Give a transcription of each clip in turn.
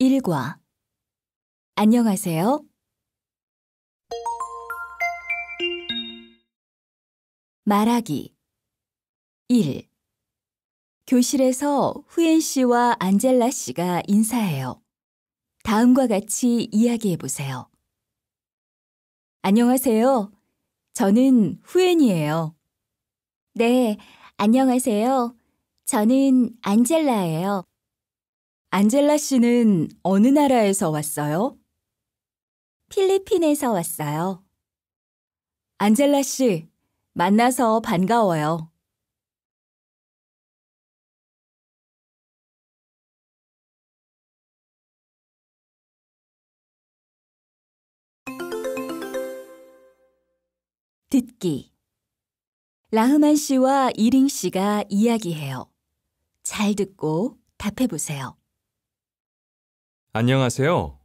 일과 안녕하세요. 말하기 1. 교실에서 후엔 씨와 안젤라 씨가 인사해요. 다음과 같이 이야기해 보세요. 안녕하세요. 저는 후엔이에요. 네, 안녕하세요. 저는 안젤라예요. 안젤라 씨는 어느 나라에서 왔어요? 필리핀에서 왔어요. 안젤라 씨, 만나서 반가워요. 듣기 라흐만 씨와 이링 씨가 이야기해요. 잘 듣고 답해 보세요. 안녕하세요.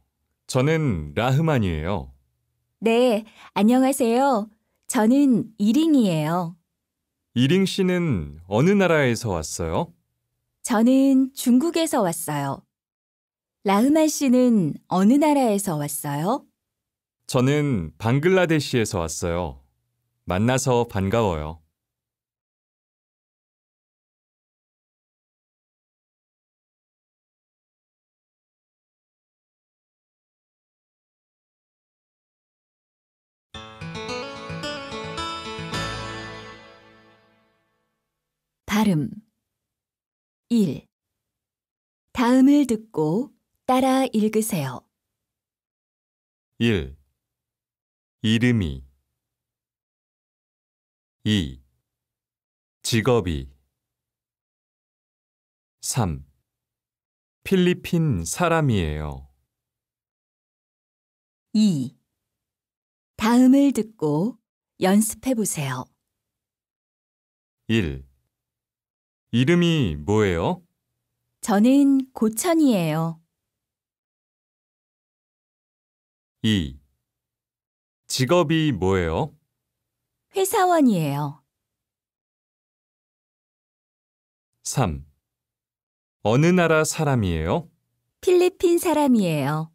저는 라흐만이에요. 네, 안녕하세요. 저는 이링이에요. 이링 씨는 어느 나라에서 왔어요? 저는 중국에서 왔어요. 라흐만 씨는 어느 나라에서 왔어요? 저는 방글라데시에서 왔어요. 만나서 반가워요. 발음 1. 다음을 듣고 따라 읽으세요. 1. 이름이 2. 직업이 3. 필리핀 사람이에요. 2. 다음을 듣고 연습해 보세요. 1. 이름이 뭐예요? 저는 고천이에요. 2. 직업이 뭐예요? 회사원이에요. 3. 어느 나라 사람이에요? 필리핀 사람이에요.